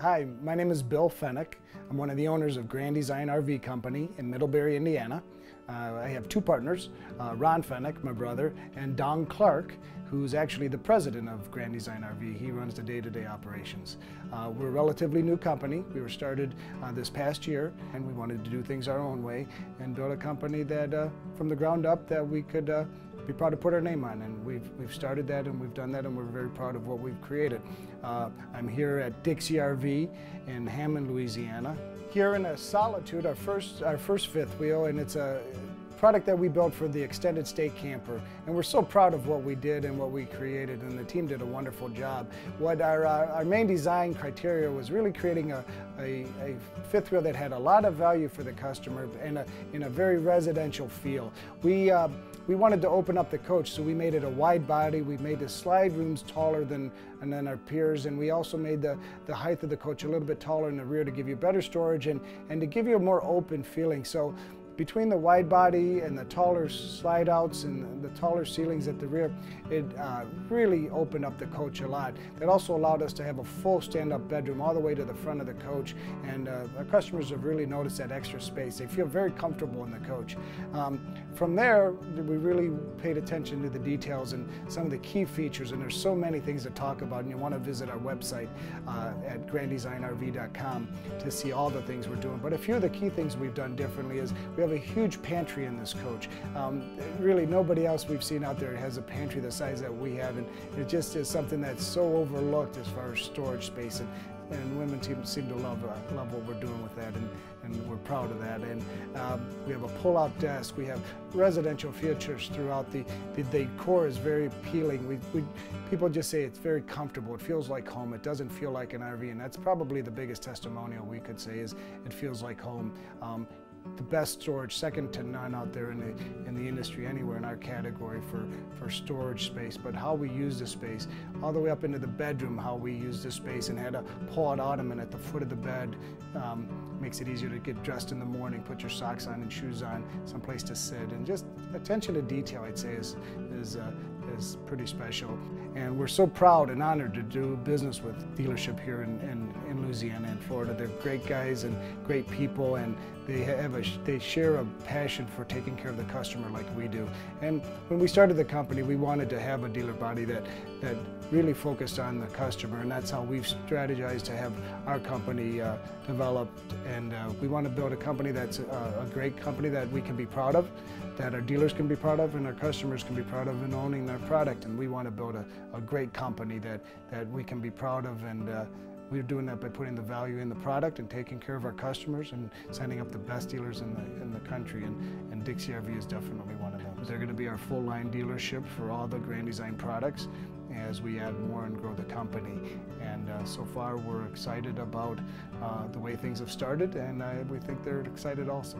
Hi, my name is Bill Fenech. I'm one of the owners of Grand Design RV Company in Middlebury, Indiana. Uh, I have two partners, uh, Ron Fenech, my brother, and Don Clark, who's actually the president of Grand Design RV. He runs the day-to-day operations. Uh, we're a relatively new company. We were started uh, this past year, and we wanted to do things our own way and build a company that, uh, from the ground up, that we could uh, be proud to put our name on. And we've, we've started that and we've done that and we're very proud of what we've created. Uh, I'm here at Dixie RV in Hammond, Louisiana. Here in a Solitude, our first, our first fifth wheel, and it's a product that we built for the extended stay camper. And we're so proud of what we did and what we created, and the team did a wonderful job. What our, uh, our main design criteria was really creating a, a, a, fifth wheel that had a lot of value for the customer and a, in a very residential feel. We, uh, we wanted to open up the coach, so we made it a wide body. We made the slide rooms taller than, and then our peers, and we also made the, the height of the coach a little bit taller in the rear to give you better storage and, and to give you a more open feeling. So between the wide body and the taller slide outs and the taller ceilings at the rear, it uh, really opened up the coach a lot. That also allowed us to have a full stand-up bedroom all the way to the front of the coach and uh, our customers have really noticed that extra space. They feel very comfortable in the coach. Um, from there, we really paid attention to the details and some of the key features and there's so many things to talk about and you want to visit our website uh, at granddesignrv.com to see all the things we're doing. But a few of the key things we've done differently is we have a huge pantry in this coach. Um, really, nobody else we've seen out there has a pantry the size that we have, and it just is something that's so overlooked as far as storage space. And, and women seem, seem to love, uh, love what we're doing with that, and, and we're proud of that. And um, we have a pull-out desk. We have residential features throughout. The, the, decor is very appealing. We, we, people just say it's very comfortable. It feels like home. It doesn't feel like an RV, and that's probably the biggest testimonial we could say is it feels like home. Um, the best storage, second to none out there in the, in the industry anywhere in our category for, for storage space. But how we use the space, all the way up into the bedroom, how we use the space and had a pull-out ottoman at the foot of the bed. Um, makes it easier to get dressed in the morning, put your socks on and shoes on, someplace to sit. And just attention to detail, I'd say, is, is, uh, is pretty special. And we're so proud and honored to do business with dealership here in, in, in Louisiana and Florida. They're great guys and great people and they have a, they share a passion for taking care of the customer like we do. And when we started the company, we wanted to have a dealer body that, that really focused on the customer and that's how we've strategized to have our company uh, developed. And uh, we want to build a company that's a, a great company that we can be proud of, that our dealers can be proud of and our customers can be proud of in owning their product. And we want to build a, a great company that, that we can be proud of. And uh, we're doing that by putting the value in the product and taking care of our customers and signing up the best dealers in the, in the country and, and Dixie RV is definitely one of them. They're going to be our full line dealership for all the Grand Design products as we add more and grow the company. And uh, so far we're excited about uh, the way things have started and uh, we think they're excited also.